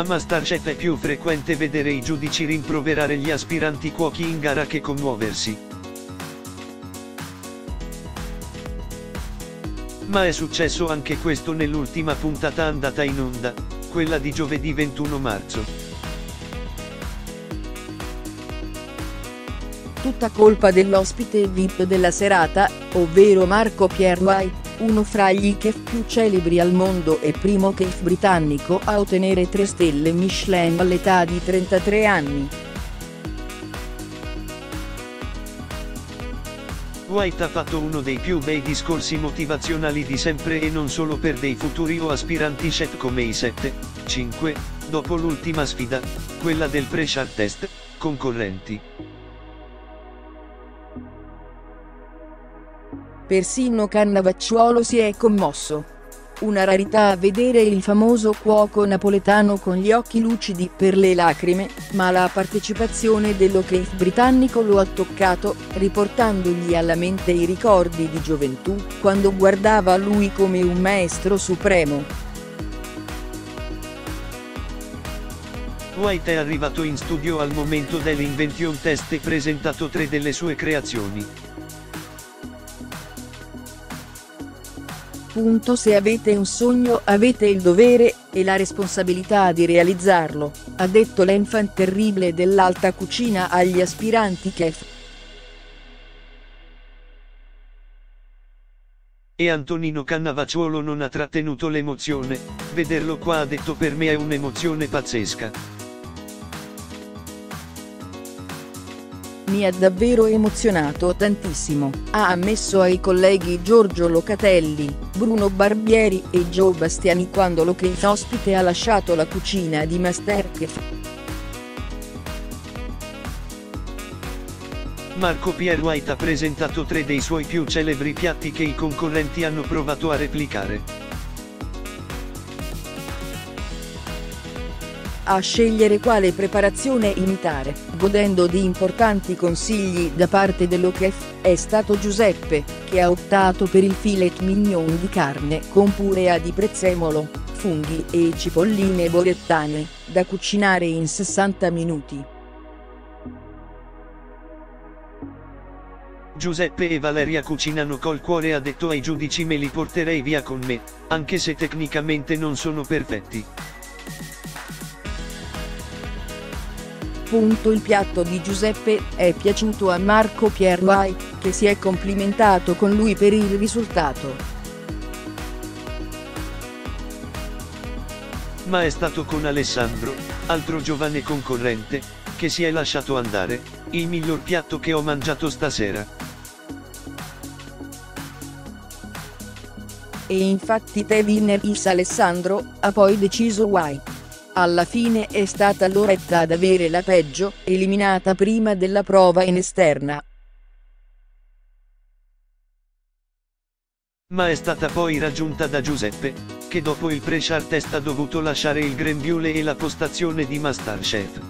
A Masterchef è più frequente vedere i giudici rimproverare gli aspiranti cuochi in gara che commuoversi. Ma è successo anche questo nell'ultima puntata andata in onda, quella di giovedì 21 marzo. Tutta colpa dell'ospite VIP della serata, ovvero Marco Pierre White, uno fra gli chef più celebri al mondo e primo chef britannico a ottenere 3 stelle Michelin all'età di 33 anni. White ha fatto uno dei più bei discorsi motivazionali di sempre e non solo per dei futuri o aspiranti chef come i 7, 5, dopo l'ultima sfida, quella del pressure test, concorrenti. Persino Cannavacciuolo si è commosso. Una rarità vedere il famoso cuoco napoletano con gli occhi lucidi per le lacrime, ma la partecipazione dello chef britannico lo ha toccato, riportandogli alla mente i ricordi di gioventù, quando guardava lui come un maestro supremo. White è arrivato in studio al momento dell'invention test e presentato tre delle sue creazioni. Punto se avete un sogno avete il dovere, e la responsabilità di realizzarlo, ha detto l'enfant terribile dell'alta cucina agli aspiranti chef. E Antonino Cannavacciuolo non ha trattenuto l'emozione, vederlo qua ha detto per me è un'emozione pazzesca. Mi ha davvero emozionato tantissimo, ha ammesso ai colleghi Giorgio Locatelli, Bruno Barbieri e Joe Bastiani quando lo che ospite ha lasciato la cucina di Masterchef. Marco Pierre ha presentato tre dei suoi più celebri piatti che i concorrenti hanno provato a replicare. A scegliere quale preparazione imitare, godendo di importanti consigli da parte dello chef, è stato Giuseppe, che ha optato per il filet mignon di carne con purea di prezzemolo, funghi e cipolline borettane, da cucinare in 60 minuti. Giuseppe e Valeria cucinano col cuore ha detto ai giudici me li porterei via con me, anche se tecnicamente non sono perfetti. Il piatto di Giuseppe è piaciuto a Marco Pierguai, che si è complimentato con lui per il risultato. Ma è stato con Alessandro, altro giovane concorrente, che si è lasciato andare, il miglior piatto che ho mangiato stasera. E infatti te winner is Alessandro, ha poi deciso White. Alla fine è stata Loretta ad avere la peggio, eliminata prima della prova in esterna. Ma è stata poi raggiunta da Giuseppe, che dopo il pre-char test ha dovuto lasciare il grembiule e la postazione di Masterchef.